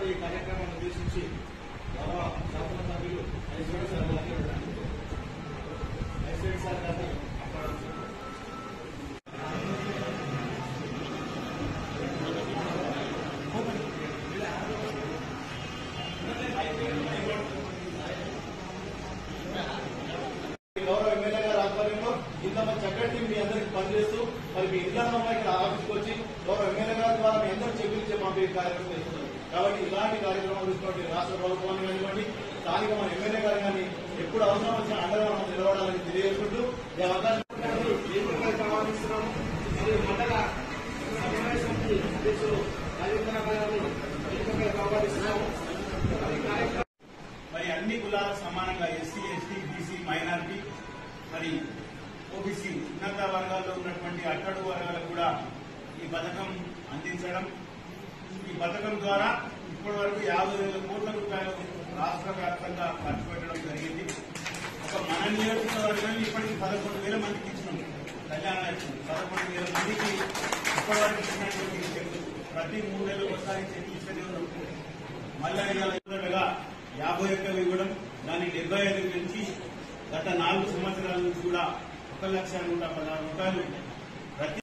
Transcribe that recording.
మరి ఈ కార్యక్రమాన్ని ఉద్దేశించి గౌరవ శాసనసభ్యులు ఐశ్వర్య సార్ ఐశ్వర్య సార్ గారిని గౌరవ ఎమ్మెల్యే గారి ఆధ్వర్యంలో ఇంతమంది చక్కటి మీ అందరికి పనిచేస్తూ మరి మీ ఇళ్ళలో ఇక్కడ ఆఫీస్కి వచ్చి గౌరవ ఎమ్మెల్యే గారి ద్వారా మీ అందరూ చెప్పించే పంపే కార్యక్రమం చేస్తున్నారు. కాబట్టి ఇలాంటి కార్యక్రమాలు తీసుకున్నటువంటి రాష్ట్ర ప్రభుత్వాన్ని కానివ్వండి స్థానిక మన ఎమ్మెల్యే గారు కానీ ఎప్పుడు అవసరం వచ్చిన అండగా మనం నిలబడాలని తెలియజేసుకుంటూ ఈ అవకాశం మరియు మండల సమన్వయ అధ్యక్షులు రాజేంద్ర మరి అన్ని కులాలకు సమానంగా ఎస్సీ ఎస్టీ బీసీ మైనారిటీ మరి ఓబీసీ ఉన్నత వర్గాల్లో ఉన్నటువంటి అట్టడుగు వర్గాలకు కూడా ఈ పథకం అందించడం ఈ పథకం ద్వారా ఇప్పటి వరకు యాభై వేల కోట్ల రూపాయలు రాష్ట్ర వ్యాప్తంగా ఖర్చు పెట్టడం జరిగింది. ఒక మన నియోజకవర్గాన్ని ఇప్పటికి పదకొండు వేల మందికి ఇచ్చినాం కళ్యాణ పదకొండు వేల మందికి ఇప్పటి వరకు ఇచ్చినటువంటి చెట్లు ప్రతి మూడు నెలలు ఒకసారి చెట్లు ఇస్తూనే ఉన్నాం. మళ్ళా ఇవాళ యాభై ఒక్క ఇవ్వడం దాన్ని డెబ్బై ఐదు నుంచి గత నాలుగు సంవత్సరాల నుంచి కూడా ఒక లక్ష నూట పదహారు రూపాయలు